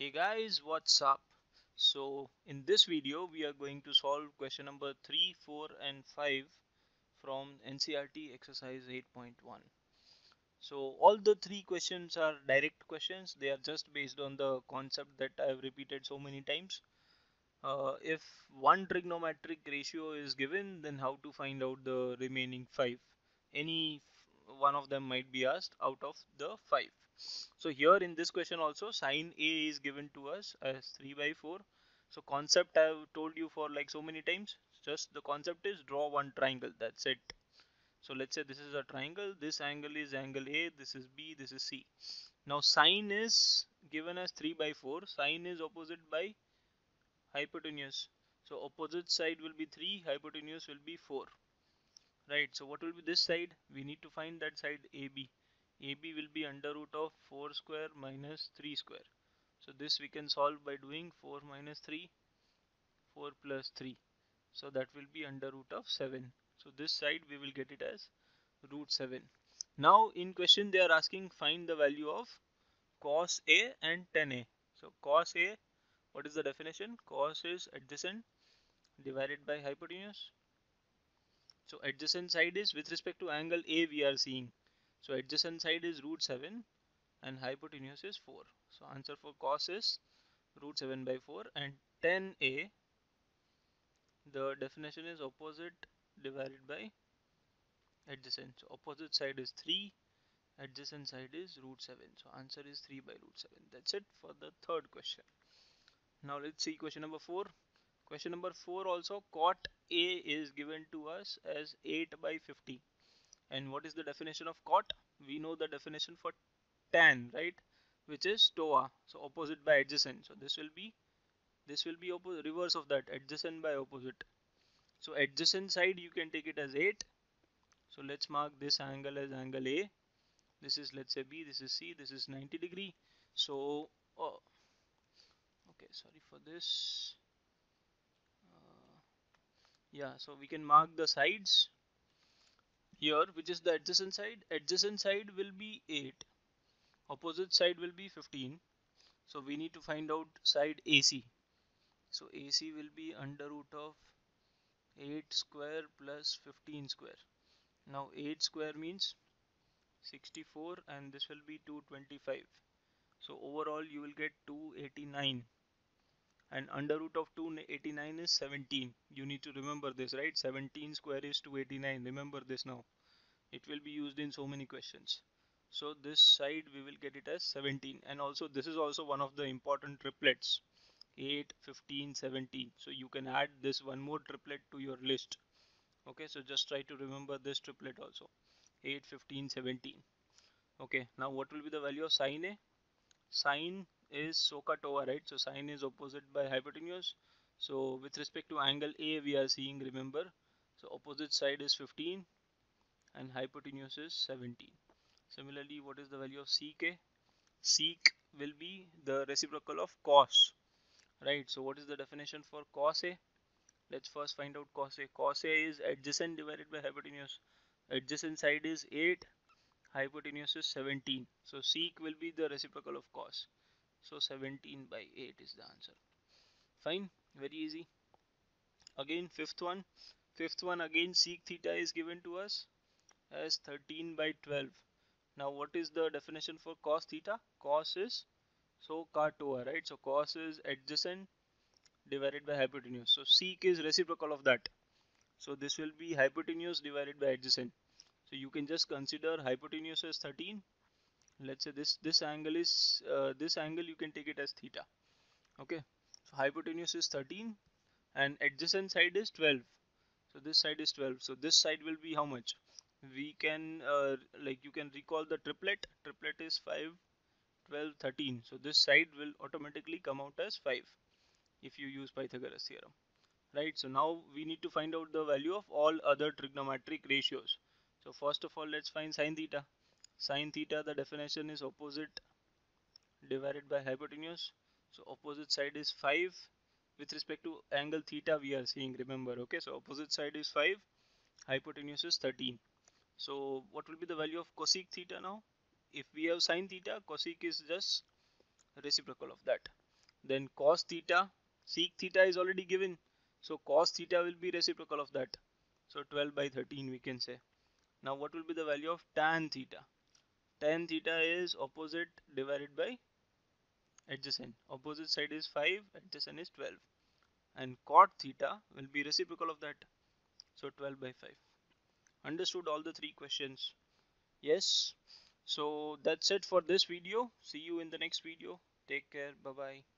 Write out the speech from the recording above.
Hey guys, what's up? So in this video we are going to solve question number 3, 4 and 5 from NCERT exercise 8.1. So all the three questions are direct questions. They are just based on the concept that I have repeated so many times. Uh, if one trigonometric ratio is given then how to find out the remaining 5. Any one of them might be asked out of the 5. So here in this question also sine A is given to us as 3 by 4. So concept I have told you for like so many times. Just the concept is draw one triangle. That's it. So let's say this is a triangle. This angle is angle A. This is B. This is C. Now sine is given as 3 by 4. Sine is opposite by hypotenuse. So opposite side will be 3. Hypotenuse will be 4. Right. So what will be this side? We need to find that side AB. AB will be under root of 4 square minus 3 square. So this we can solve by doing 4 minus 3, 4 plus 3. So that will be under root of 7. So this side we will get it as root 7. Now in question they are asking find the value of cos A and tan A. So cos A, what is the definition? Cos is adjacent divided by hypotenuse. So adjacent side is with respect to angle A we are seeing so adjacent side is root 7 and hypotenuse is 4. So answer for cos is root 7 by 4 and tan A the definition is opposite divided by adjacent. So opposite side is 3 adjacent side is root 7. So answer is 3 by root 7. That's it for the third question. Now let's see question number 4. Question number 4 also cot A is given to us as 8 by 50 and what is the definition of cot we know the definition for tan right? Which is TOA so opposite by adjacent. So this will be this will be reverse of that adjacent by opposite. So adjacent side you can take it as 8 so let's mark this angle as angle A. This is let's say B this is C this is 90 degree. So oh, okay sorry for this. Uh, yeah so we can mark the sides here which is the adjacent side. Adjacent side will be 8 opposite side will be 15 so we need to find out side AC so AC will be under root of 8 square plus 15 square. Now 8 square means 64 and this will be 225 so overall you will get 289 and under root of 289 is 17 you need to remember this right? 17 square is 289 remember this now. It will be used in so many questions. So this side we will get it as 17 and also this is also one of the important triplets. 8 15 17 so you can add this one more triplet to your list. Okay so just try to remember this triplet also. 8 15 17 okay now what will be the value of sine a? Sine is SOHCAHTOA right? So sine is opposite by hypotenuse. So with respect to angle A we are seeing remember so opposite side is 15 and hypotenuse is 17 similarly what is the value of sec sec will be the reciprocal of cos right? So what is the definition for cos a? Let's first find out cos a. Cos a is adjacent divided by hypotenuse. Adjacent side is 8 hypotenuse is 17 so sec will be the reciprocal of cos so 17 by 8 is the answer. Fine, very easy. Again, fifth one. Fifth one again sec theta is given to us as 13 by 12. Now what is the definition for cos theta? Cos is so SOHCAHTOA, right? So cos is adjacent divided by hypotenuse. So sec is reciprocal of that. So this will be hypotenuse divided by adjacent. So you can just consider hypotenuse as 13 let's say this this angle is uh, this angle you can take it as theta okay? So hypotenuse is 13 and adjacent side is 12 so this side is 12 so this side will be how much? We can uh, like you can recall the triplet. Triplet is 5 12 13 so this side will automatically come out as 5 if you use Pythagoras theorem right? So now we need to find out the value of all other trigonometric ratios. So first of all let's find sine theta sine theta the definition is opposite divided by hypotenuse. So opposite side is 5 with respect to angle theta we are seeing remember okay? So opposite side is 5 hypotenuse is 13 so what will be the value of cosec theta now? If we have sine theta cosec is just reciprocal of that. Then cos theta sec theta is already given. So cos theta will be reciprocal of that. So 12 by 13 we can say. Now what will be the value of tan theta tan theta is opposite divided by adjacent. Opposite side is 5 adjacent is 12 and cot theta will be reciprocal of that. So 12 by 5 understood all the three questions. Yes. So that's it for this video. See you in the next video. Take care. Bye bye